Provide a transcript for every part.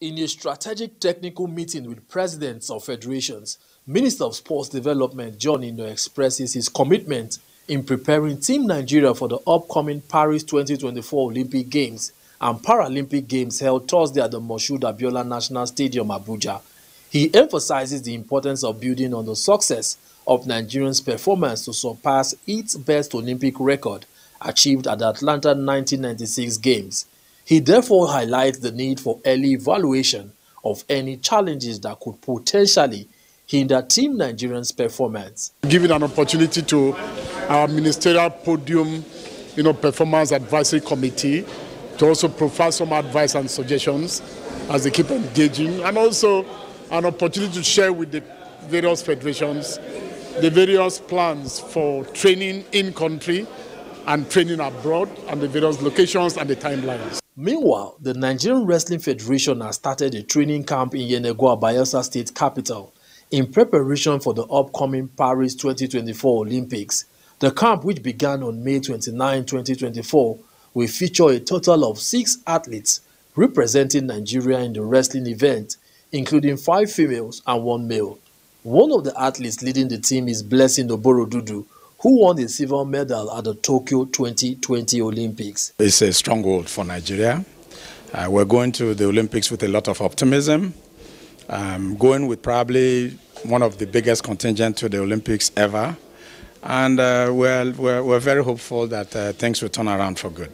In a strategic technical meeting with presidents of federations, Minister of Sports Development John Enoh expresses his commitment in preparing Team Nigeria for the upcoming Paris 2024 Olympic Games and Paralympic Games held Thursday at the Moshood Abiola National Stadium, Abuja. He emphasizes the importance of building on the success of Nigerians' performance to surpass its best Olympic record achieved at the Atlanta 1996 Games. He therefore highlights the need for early evaluation of any challenges that could potentially hinder Team Nigerians' performance. Giving an opportunity to our ministerial podium, you know, performance advisory committee to also provide some advice and suggestions as they keep engaging, and also an opportunity to share with the various federations the various plans for training in country and training abroad and the various locations and the timelines. Meanwhile, the Nigerian Wrestling Federation has started a training camp in Yenagoa, Bayelsa State capital, in preparation for the upcoming Paris 2024 Olympics. The camp, which began on May 29, 2024, will feature a total of six athletes representing Nigeria in the wrestling event, including five females and one male. One of the athletes leading the team is Blessing Oborodudu, who won the silver medal at the Tokyo 2020 Olympics. It's a stronghold for Nigeria. Uh, we're going to the Olympics with a lot of optimism, um, going with probably one of the biggest contingent to the Olympics ever. And uh, we're, we're, we're, very hopeful that uh, things will turn around for good.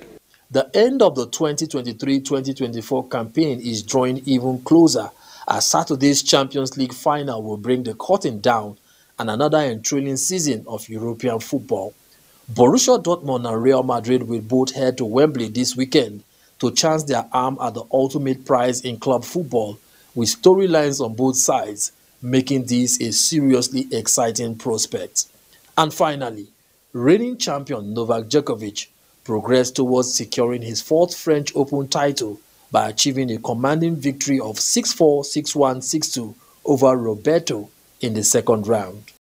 The end of the 2023-2024 campaign is drawing even closer as Saturday's Champions League final will bring the curtain down and another enthralling season of European football. Borussia Dortmund and Real Madrid will both head to Wembley this weekend to chance their arm at the ultimate prize in club football with storylines on both sides, making this a seriously exciting prospect. And finally, reigning champion Novak Djokovic progressed towards securing his fourth French Open title by achieving a commanding victory of 6-4, 6-1, 6-2 over Roberto in the second round.